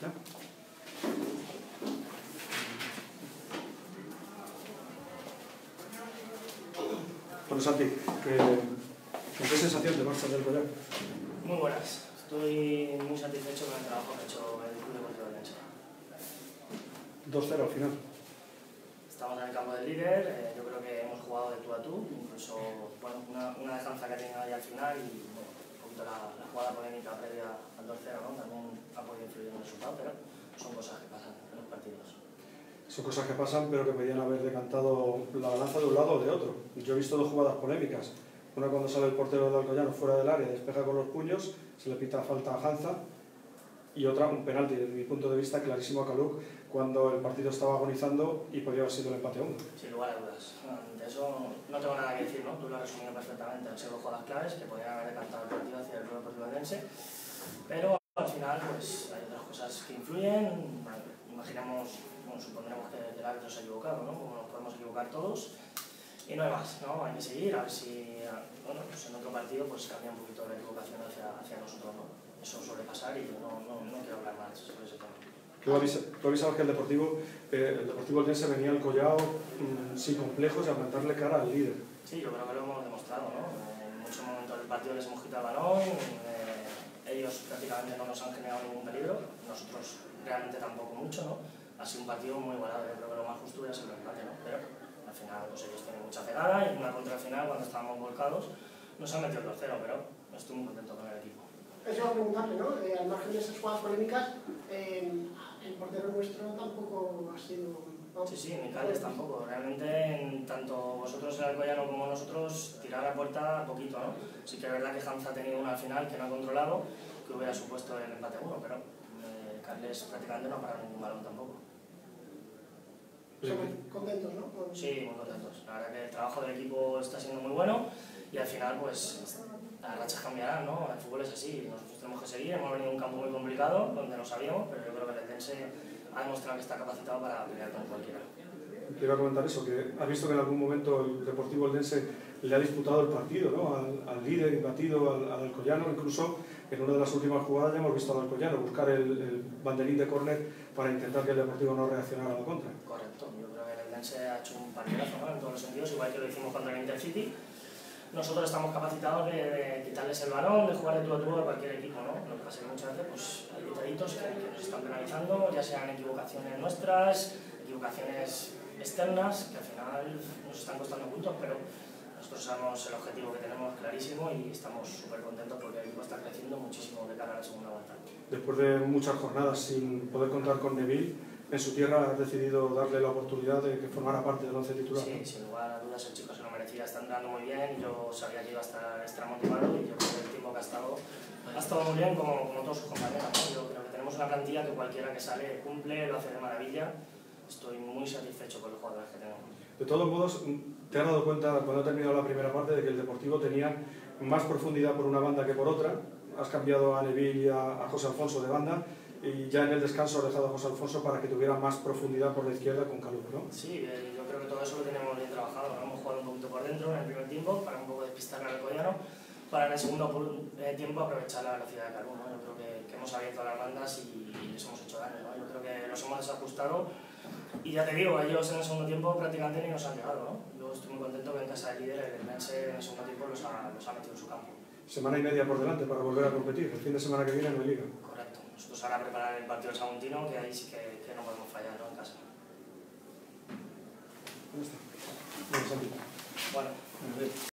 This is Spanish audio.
¿Ya? Bueno, Santi, ¿qué, ¿con qué sensación te marchas del Collar? Muy buenas. Estoy muy satisfecho con el trabajo que ha hecho el Club Deportivo Orense. 2-0 al final. Estamos en el campo del líder, eh, yo creo que hemos jugado de tú a tú, incluso bueno, una, una dejanza que ha tenido ahí al final y bueno, un poquito la, la jugada polémica previa al 2-0 ¿no? también ha podido resultado, pero son cosas que pasan en los partidos. Son cosas que pasan, pero que podían haber decantado la balanza de un lado o de otro. Yo he visto dos jugadas polémicas. Una cuando sale el portero de Alcoyano fuera del área, despeja con los puños, se le pita falta a Hanza. Y otra, un penalti, desde mi punto de vista, clarísimo a Kaluk, cuando el partido estaba agonizando y podía haber sido el empate a uno. Sin lugar a dudas. De eso no tengo nada que decir, ¿no? Tú lo has resumido perfectamente. Han sido jugadas claves que podían haber decantado el partido hacia el Club Deportivo Orense. Pero al final, pues hay otras cosas que influyen. Imaginamos, bueno, supondremos que el árbitro se ha equivocado, ¿no? Como nos podemos equivocar todos. Y no hay más, ¿no? Hay que seguir, a ver si, bueno, pues en otro partido pues cambia un poquito la equivocación hacia, hacia nosotros, ¿no? Eso suele pasar y yo no, no, no quiero hablar más sobre ese tema. Tú avisabas que el Deportivo, eh, el Deportivo Orense venía al collado mmm, sin complejos y a plantarle cara al líder. Sí, yo creo que lo hemos demostrado, ¿no? En muchos momentos del partido les hemos quitado el balón, ellos prácticamente no nos han generado ningún peligro, nosotros realmente tampoco mucho, ¿no? Ha sido un partido muy igualado, yo creo que lo más justo hubiera sido el empate, ¿no? Pero al final pues ellos tienen mucha pegada y en una contra final cuando estábamos volcados nos han metido el 2-0, pero estoy muy contento con el equipo. Eso va a preguntarle, ¿no? Eh, al margen de esas jugadas polémicas, eh, el portero nuestro tampoco ha sido... ¿no? Sí, sí, ni Calles tampoco. Realmente, tanto vosotros el Alcoyano como nosotros, tirar a puerta poquito, ¿no? Sí que es verdad que Hansa ha tenido una al final que no ha controlado, que hubiera supuesto el empate 1, pero eh, Carles prácticamente no ha parado ningún balón tampoco. Somos contentos, ¿no? Sí, muy contentos. La verdad que el trabajo del equipo está siendo muy bueno y al final, pues, las rachas cambiarán, ¿no? El fútbol es así, nosotros tenemos que seguir. Hemos venido a un campo muy complicado, donde lo sabíamos, pero yo creo que el Eldense ha demostrado que está capacitado para pelear con cualquiera. Te iba a comentar eso, que has visto que en algún momento el Deportivo Eldense le ha disputado el partido ¿no? al, al líder imbatido, al, al Alcoyano, incluso en una de las últimas jugadas ya hemos visto al Alcoyano buscar el, banderín de córner para intentar que el Deportivo no reaccionara a la contra. Correcto, yo creo que el Eldense ha hecho un partidazo ¿no? en todos los sentidos, igual que lo hicimos contra el Intercity. Nosotros estamos capacitados de, de, quitarles el balón, de jugar de tú a tú a cualquier equipo, ¿no? Lo que pasa es que muchas veces pues, hay detallitos que, que nos están penalizando, ya sean equivocaciones nuestras, equivocaciones externas, que al final nos están costando puntos, pero nosotros sabemos el objetivo que tenemos clarísimo y estamos súper contentos porque el equipo está creciendo muchísimo de cara a la segunda vuelta. Después de muchas jornadas sin poder contar con Neville, en su tierra has decidido darle la oportunidad de que formara parte del once titular. Sí, sin lugar a dudas el chico se lo merecía, está entrando muy bien, yo sabía que iba a estar extra motivado y yo creo que el tiempo que ha estado ha estado muy bien como, como todos sus compañeros. ¿no? Yo creo que tenemos una plantilla que cualquiera que sale cumple, lo hace de maravilla. Estoy muy satisfecho con los jugadores que tenemos. De todos modos, te has dado cuenta cuando ha terminado la primera parte de que el Deportivo tenía más profundidad por una banda que por otra. Has cambiado a Neville y a, a José Alfonso de banda y ya en el descanso has dejado a José Alfonso para que tuviera más profundidad por la izquierda con Calú, ¿no? Sí, eh, yo creo que todo eso lo tenemos bien trabajado. ¿no? Hemos jugado un poquito por dentro en el primer tiempo para un poco despistar al Alcoyano, para en el segundo eh, tiempo aprovechar la velocidad de Calú. ¿no? Yo creo que, que, hemos abierto las bandas y, y les hemos hecho daño. ¿no? Yo creo que los hemos desajustado y ya te digo, ellos en el segundo tiempo prácticamente ni nos han llegado. ¿no? Yo estoy muy contento que en casa del líder el Mense en el segundo tiempo los ha, los ha metido en su campo. Semana y media por delante para volver a competir. El fin de semana que viene no hay liga. Correcto. Nosotros ahora preparar el partido del Saguntino, que ahí sí que, que no podemos fallar ¿no? en casa. ¿Dónde está? Bueno.